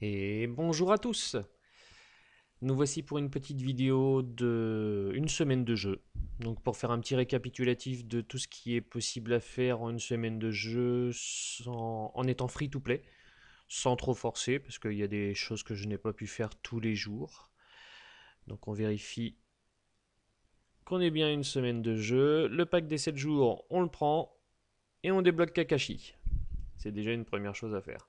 Et bonjour à tous Nous voici pour une petite vidéo de une semaine de jeu. Donc pour faire un petit récapitulatif de tout ce qui est possible à faire en une semaine de jeu en étant free to play, sans trop forcer, parce qu'il y a des choses que je n'ai pas pu faire tous les jours. Donc on vérifie qu'on ait bien une semaine de jeu. Le pack des 7 jours, on le prend et on débloque Kakashi. C'est déjà une première chose à faire.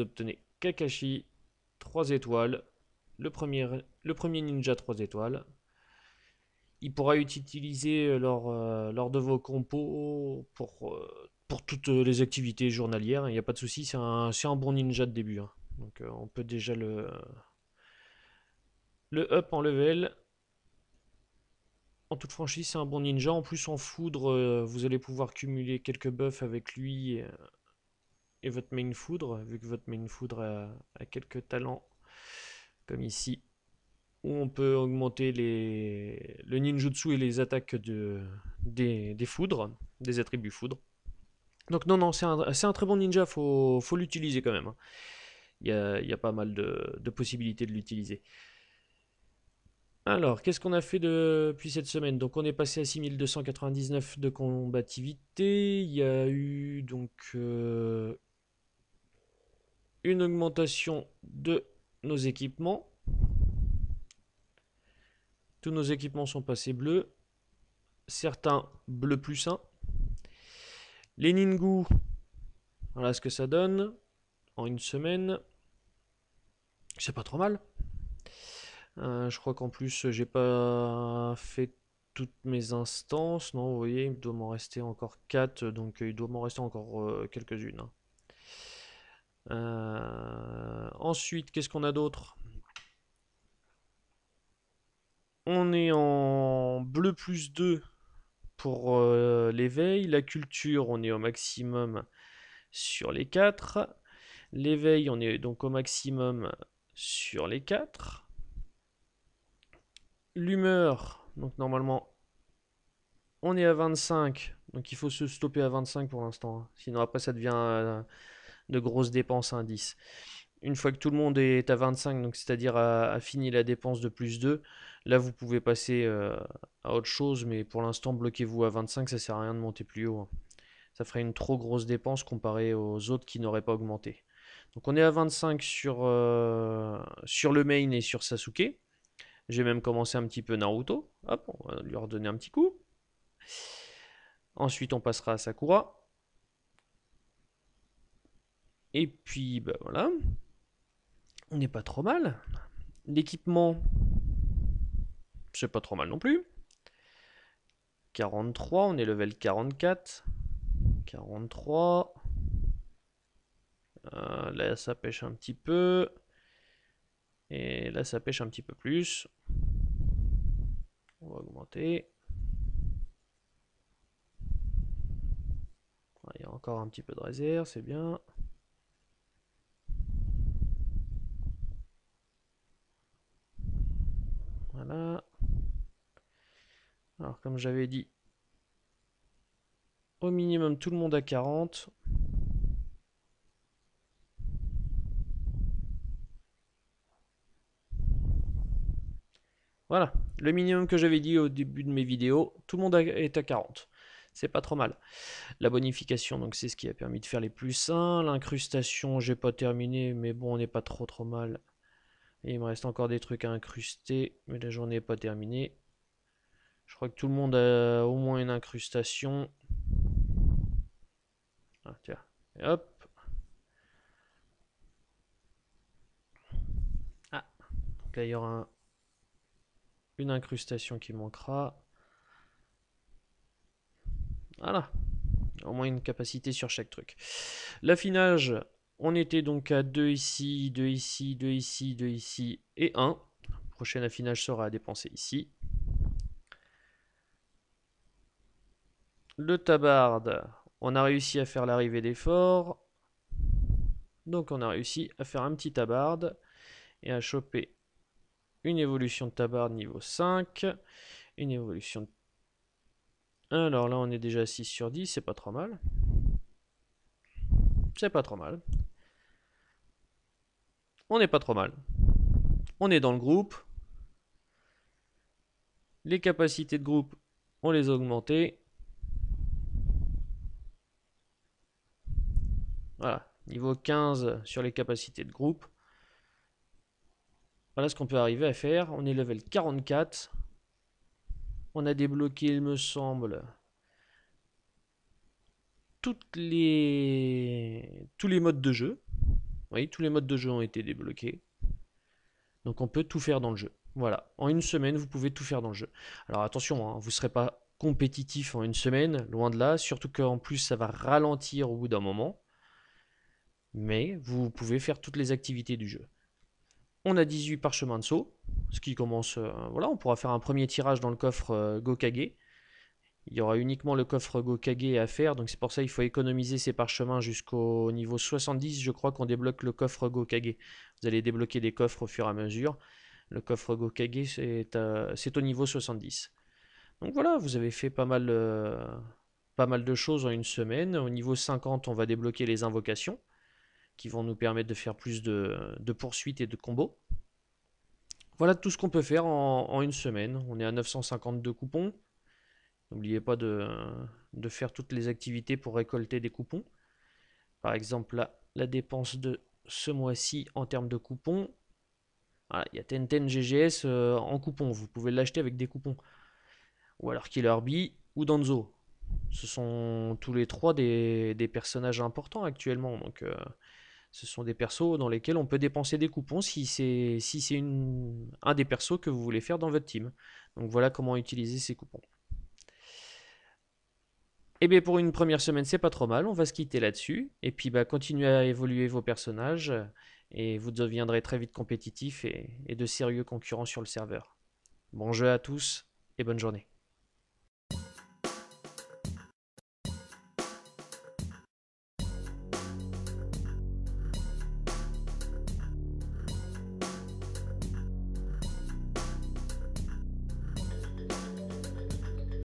Obtenez Kakashi, 3 étoiles. Le premier, le premier ninja, 3 étoiles. Il pourra être utilisé lors, euh, lors de vos compos pour, euh, pour toutes les activités journalières. Il n'y a pas de souci, c'est un, un, bon ninja de début. Hein. Donc euh, on peut déjà le, le up en level. En toute franchise, c'est un bon ninja. En plus, en foudre, vous allez pouvoir cumuler quelques buffs avec lui et votre main foudre, vu que votre main foudre a, quelques talents, comme ici, où on peut augmenter les, le ninjutsu et les attaques de, des, foudres, des attributs foudre. Donc non, non, c'est un, un, très bon ninja, faut, faut l'utiliser quand même. Hein. Il y, a, y, a, pas mal de, de possibilités de l'utiliser. Alors, qu'est-ce qu'on a fait depuis cette semaine? Donc, on est passé à 6299 de combativité. Il y a eu donc euh, une augmentation de nos équipements. Tous nos équipements sont passés bleus. Certains bleu plus 1. Les Ningu, voilà ce que ça donne en une semaine. C'est pas trop mal. Euh, je crois qu'en plus, j'ai pas fait toutes mes instances. Non, vous voyez, il doit m'en rester encore 4, donc il doit m'en rester encore euh, quelques-unes. Euh, ensuite, qu'est-ce qu'on a d'autre? On est en bleu plus 2 pour euh, l'éveil. La culture, on est au maximum sur les 4. L'éveil, on est donc au maximum sur les 4. L'humeur, donc normalement, on est à 25. Donc il faut se stopper à 25 pour l'instant. Hein. Sinon après ça devient... Euh, de grosses dépenses indices. Une fois que tout le monde est à 25, donc c'est-à-dire a, fini la dépense de plus 2, là vous pouvez passer euh, à autre chose, mais pour l'instant bloquez-vous à 25, ça sert à rien de monter plus haut. Hein. Ça ferait une trop grosse dépense comparée aux autres qui n'auraient pas augmenté. Donc on est à 25 sur, euh, sur le main et sur Sasuke. J'ai même commencé un petit peu Naruto. Hop, on va lui redonner un petit coup. Ensuite on passera à Sakura. Et puis, ben voilà. On n'est pas trop mal. L'équipement, c'est pas trop mal non plus. 43, on est level 44. 43. Euh, là, ça pêche un petit peu. Et là, ça pêche un petit peu plus. On va augmenter. Il y a encore un petit peu de réserve, c'est bien. Voilà. Alors, comme j'avais dit, au minimum tout le monde à 40. Voilà, le minimum que j'avais dit au début de mes vidéos, tout le monde est à 40. C'est pas trop mal. La bonification, donc c'est ce qui a permis de faire les plus 1. L'incrustation, j'ai pas terminé, mais bon, on n'est pas trop trop mal il me reste encore des trucs à incruster, mais la journée n'est pas terminée. Je crois que tout le monde a au moins une incrustation. Ah, tiens. Et hop. Ah. Donc là, il y aura une incrustation qui manquera. Voilà. Au moins une capacité sur chaque truc. L'affinage, on était donc à 2 ici, 2 ici, 2 ici, 2 ici et 1. prochain affinage sera à dépenser ici. Le tabarde, on a réussi à faire l'arrivée des forts. Donc on a réussi à faire un petit tabarde et à choper une évolution de tabarde niveau 5, une évolution. Alors là, on est déjà à 6 sur 10, c'est pas trop mal. C'est pas trop mal. On n'est pas trop mal. On est dans le groupe. Les capacités de groupe, on les a augmentées. Voilà, niveau 15 sur les capacités de groupe. Voilà ce qu'on peut arriver à faire. On est level 44. On a débloqué, il me semble, tous les modes de jeu. Oui, tous les modes de jeu ont été débloqués. Donc on peut tout faire dans le jeu. Voilà, en une semaine, vous pouvez tout faire dans le jeu. Alors attention, hein, vous ne serez pas compétitif en une semaine, loin de là, surtout qu'en plus ça va ralentir au bout d'un moment. Mais vous pouvez faire toutes les activités du jeu. On a 18 parchemins de saut, ce qui commence... Euh, voilà, on pourra faire un premier tirage dans le coffre euh, Gokage. Il y aura uniquement le coffre Gokage à faire, donc c'est pour ça qu'il faut économiser ces parchemins jusqu'au niveau 70, je crois qu'on débloque le coffre Gokage. Vous allez débloquer des coffres au fur et à mesure. Le coffre Gokage, c'est au niveau 70. Donc voilà, vous avez fait pas mal, euh, pas mal de choses en une semaine. Au niveau 50, on va débloquer les invocations qui vont nous permettre de faire plus de, poursuites et de combos. Voilà tout ce qu'on peut faire en, une semaine. On est à 952 coupons. N'oubliez pas de, faire toutes les activités pour récolter des coupons. Par exemple, là, la dépense de ce mois-ci en termes de coupons. il y a Tenten GGS euh, en coupons. Vous pouvez l'acheter avec des coupons. Ou alors Killer Bee ou Danzo. Ce sont tous les trois des, personnages importants actuellement. Donc, euh, ce sont des persos dans lesquels on peut dépenser des coupons si c'est un des persos que vous voulez faire dans votre team. Donc voilà comment utiliser ces coupons. Et eh bien pour une première semaine, c'est pas trop mal, on va se quitter là-dessus. Et puis bah, continuez à évoluer vos personnages et vous deviendrez très vite compétitif et de sérieux concurrents sur le serveur. Bon jeu à tous et bonne journée.